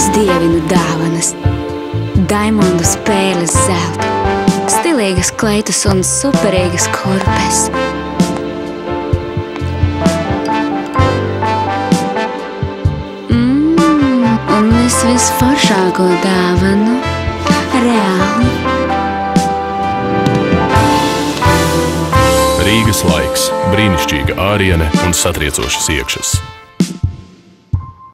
Izdievinu dāvanas, diamondu spēles zelta, stilīgas kleitas un superīgas kurpes. Mm, un es visforšāko dāvanu reāli. Rīgas laiks, brīnišķīga āriene un satriecošas iekšas.